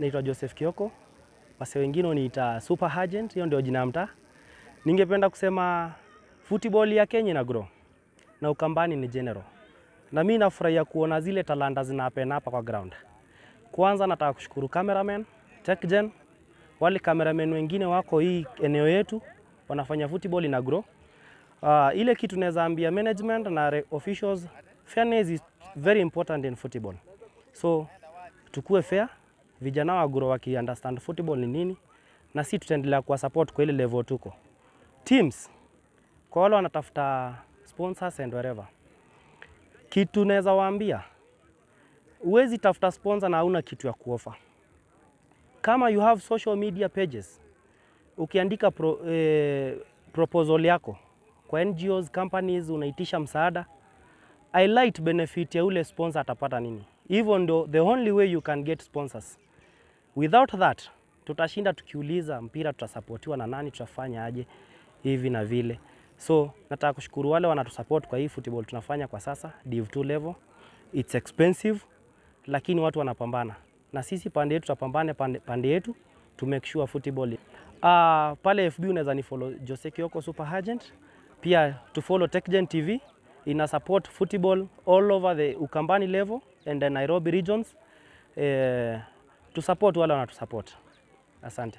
naitwa Joseph Kioko, wase wengine uniita Super Agent, hiyo ndio jina mta. Ningependa kusema football ya Kenya ina grow na Ukambani ni general, na mimi nafurahia kuona zile talanta zinapena hapa kwa ground. Kwanza nataka kushukuru cameraman TechGen, wale cameraman wengine wako hii eneo yetu wanafanya football ina grow. Uh, ile kitu naweza ambia management na officials, fairness is very important in football. So tukue fair, vijana wa grow waki understand football ni nini, na si tutaendelea kuwa support kwa ile level tuko. Teams kwa wale wanatafuta sponsors and wherever, kitu naweza waambia, uwezi tafuta sponsor na hauna kitu ya kuofa. Kama you have social media pages, ukiandika pro, eh, proposal yako kwa NGOs, companies, unaitisha msaada, highlight benefit ya ule sponsor atapata nini. Hivyo ndo the only way you can get sponsors. Without that, tutashinda tukiuliza mpira tutasapotiwa na nani, tutafanya aje hivi na vile. So nataka kushukuru wale wanatusupport kwa hii football tunafanya kwa sasa Div 2 level. It's expensive lakini watu wanapambana na sisi pande yetu tutapambane pande, yetu to make sure football. Uh, pale FB unaweza ni follow Jose Kioko Super Agent, pia to follow TechGen TV ina support football all over the Ukambani level and the Nairobi regions eh, to support wale wanatusupport. Asante.